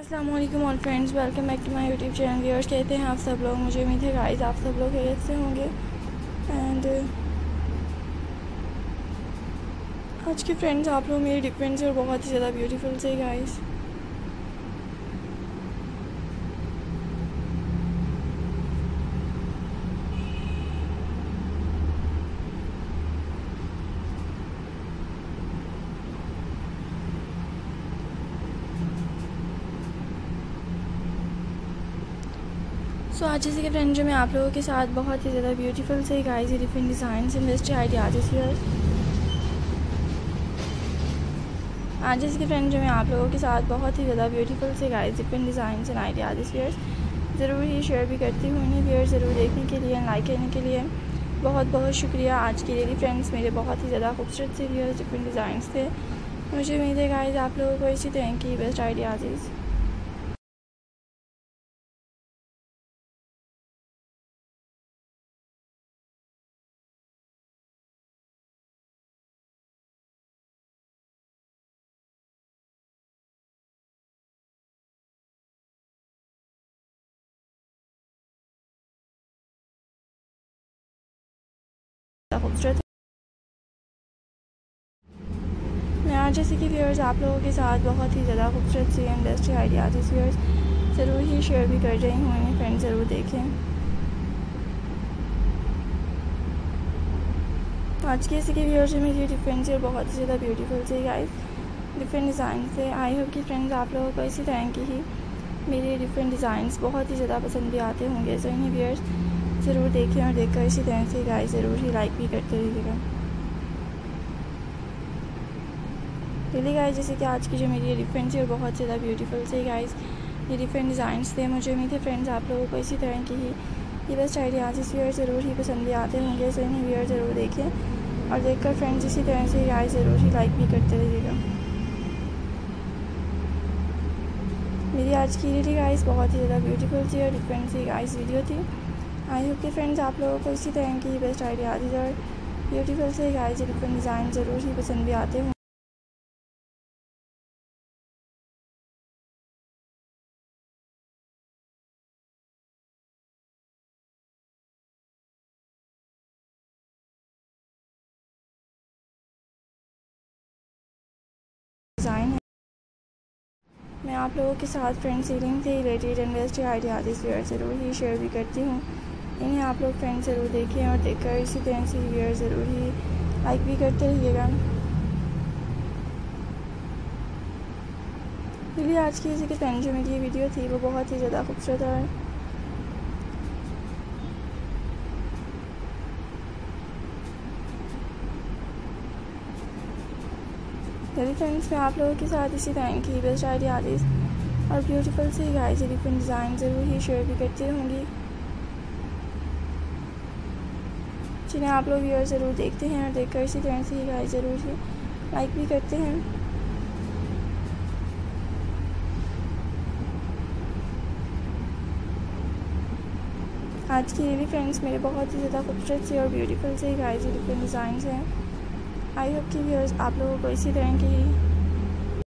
अस्सलाम वालेकुम all friends welcome back to my YouTube channel viewers कहते हैं आप सब लोग? मुझे उम्मीद है गाइस आप सब लोग खैरियत से होंगे। एंड आज के फ्रेंड्स आप लोग मेरे डिफरेंस और बहुत ही ज़्यादा ब्यूटीफुल से गाइस सो आज जैसे कि फ्रेंड जो मैं आप लोगों के साथ बहुत ही ज़्यादा ब्यूटीफुल से guy guys different design industry ideas year आज जैसे कि फ्रेंड जो मैं आप लोगों के साथ बहुत ही ज़्यादा ब्यूटीफुल से guys different design and ideas year ज़रूर ही शेयर भी करती हूँ इन्हें व्यवर ज़रूर देखने के लिए लाइक करने के लिए। बहुत बहुत शुक्रिया आज के लिए फ्रेंड्स मेरे बहुत ही ज़्यादा खूबसूरत से व्यवर्स डिफरेंट डिज़ाइन थे। मुझे उम्मीद है गाइस आप लोगों को इसी तरह की बेस्ट आइडियाज़ खूबसूरत मैं जैसे कि व्यूअर्स आप लोगों के साथ बहुत ही ज़्यादा खूबसूरत सी इंडस्ट्री आइडियाज़ इस व्यूअर्स ज़रूर ही शेयर भी कर रही हूँ, इन्हें फ्रेंड ज़रूर देखें। आज के जैसे कि व्यूअर्स ये डिफरेंट और बहुत ही ज़्यादा ब्यूटीफुल से गाइस डिफरेंट डिज़ाइन से आई होप कि फ्रेंड्स आप लोगों को इसी तरह की ही मेरे डिफरेंट डिज़ाइंस बहुत ही ज़्यादा पसंद भी आते होंगे सो इन्हें व्यूअर्स ज़रूर देखें और देखकर इसी तरह से गाय ज़रूर ही लाइक भी करते रहिएगा। डेली गाइस जैसे कि आज की जो मेरी डिफरेंट और बहुत ज़्यादा ब्यूटीफुल थी गाइस ये डिफरेंट डिज़ाइन थे, मुझे उम्मीद है फ्रेंड्स आप लोगों को इसी तरह की ही ये बेस्ट आइडियाज़ इस व्यवर ज़रूर ही पसंद भी आते होंगे सो इन्हें व्यवर ज़रूर देखें और देखकर फ्रेंड्स इसी तरह से गाय ज़रूर ही लाइक भी करते रहिएगा। मेरी आज की डेली गाइस बहुत ही ज़्यादा ब्यूटीफुल थी और डिफरेंट सी गाइस वीडियो थी। आई होप कि फ्रेंड्स आप लोगों को इसी तरह की बेस्ट आइडियाज़ और ब्यूटीफुल से गाइस डिफरेंट डिज़ाइन ज़रूर ही पसंद भी आते हों। है। मैं आप लोगों के साथ फ्रेंड सीलिंग से रिलेटेड इंडस्ट्री आइडियाज़ ज़रूर ही शेयर भी करती हूँ। इन्हें आप लोग फ्रेंड ज़रूर देखें और देखकर इसी तरह से व्यूअर ज़रूर ही लाइक भी करते रहिएगा। चलिए, आज की इसी के फ्रेंड जो मेरी ये वीडियो थी, वो बहुत ही ज़्यादा खूबसूरत है चलिए फ्रेंड्स मैं आप लोगों के साथ इसी तरह की बेस्ट आइडियाज़ और ब्यूटीफुल सी गाइस डिफरेंट डिज़ाइन ज़रूर ही शेयर भी करती होंगी जिन्हें आप लोग व्यूअर ज़रूर देखते हैं और देखकर इसी तरह से ही गाय ज़रूर ही लाइक भी करते हैं। आज की ये भी फ्रेंड्स मेरे बहुत ही ज़्यादा खूबसूरत से और ब्यूटीफुल से गाय डिफरेंट डिज़ाइन हैं। आई होप कि व्यूअर्स आप लोगों को इसी तरह की